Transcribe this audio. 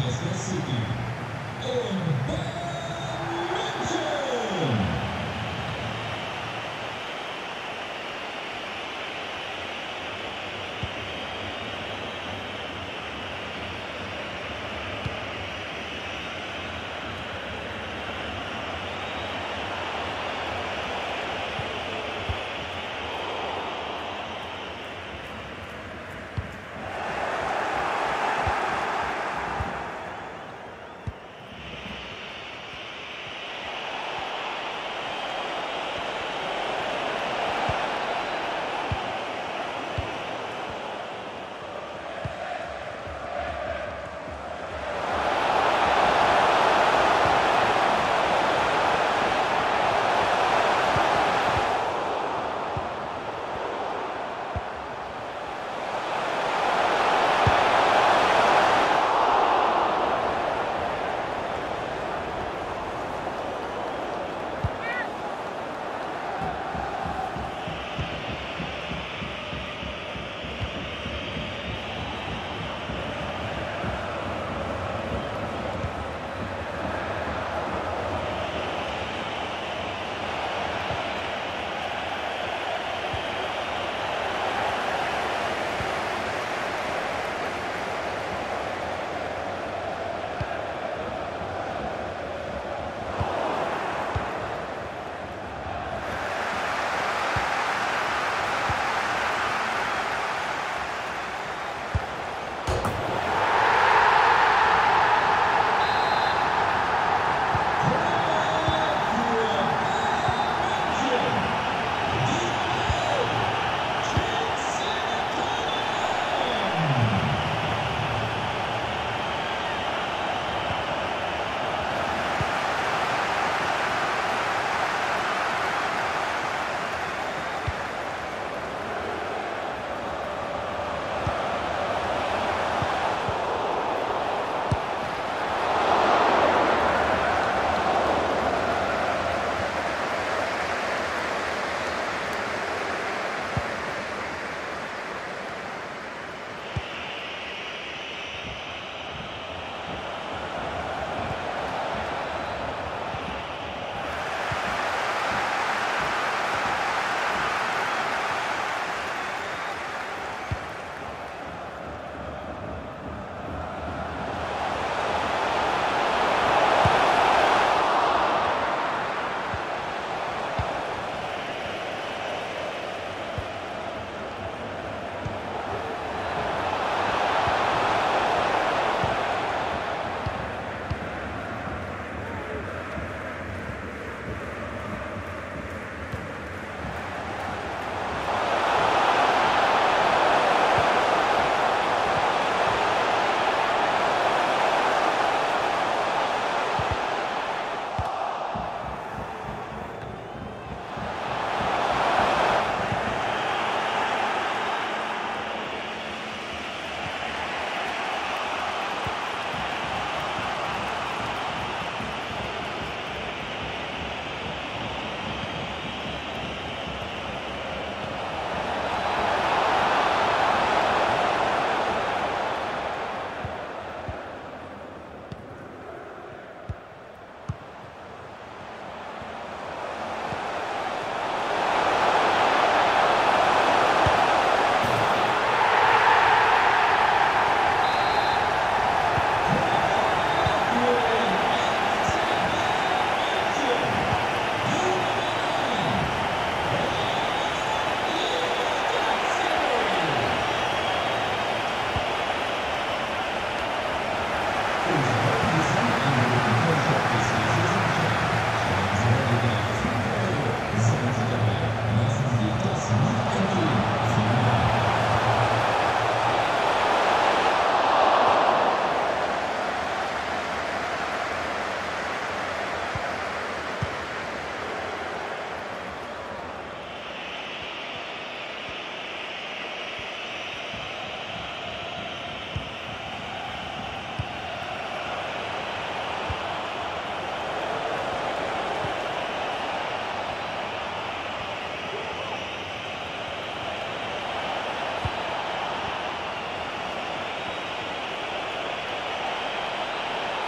Manchester City. Empate.